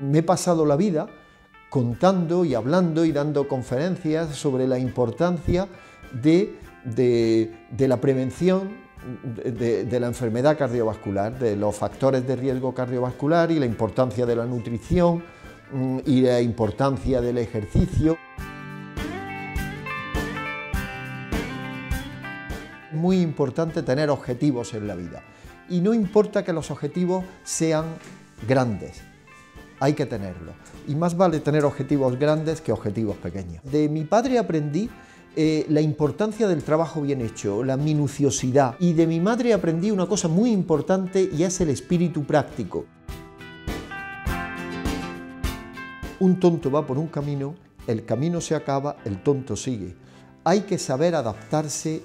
Me he pasado la vida contando y hablando y dando conferencias sobre la importancia de, la prevención de, la enfermedad cardiovascular, de los factores de riesgo cardiovascular y la importancia de la nutrición mm, y la importancia del ejercicio. Es muy importante tener objetivos en la vida y no importa que los objetivos sean grandes, hay que tenerlo. Y más vale tener objetivos grandes que objetivos pequeños. De mi padre aprendí eh, la importancia del trabajo bien hecho, la minuciosidad. Y de mi madre aprendí una cosa muy importante y es el espíritu práctico. Un tonto va por un camino, el camino se acaba, el tonto sigue. Hay que saber adaptarse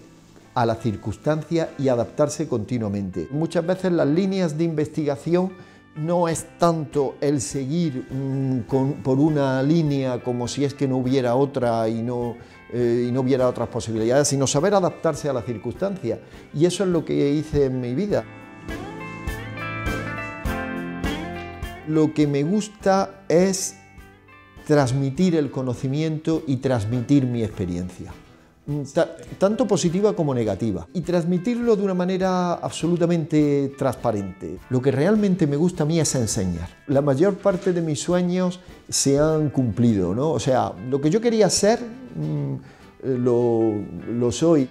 a la circunstancia y adaptarse continuamente. Muchas veces las líneas de investigación no es tanto el seguir mm, por una línea como si es que no hubiera otra y no, eh, y no hubiera otras posibilidades, sino saber adaptarse a la circunstancia. Y eso es lo que hice en mi vida. Lo que me gusta es transmitir el conocimiento y transmitir mi experiencia tanto positiva como negativa, y transmitirlo de una manera absolutamente transparente. Lo que realmente me gusta a mí es enseñar. La mayor parte de mis sueños se han cumplido, ¿no? O sea, lo que yo quería ser, mm, lo, lo soy.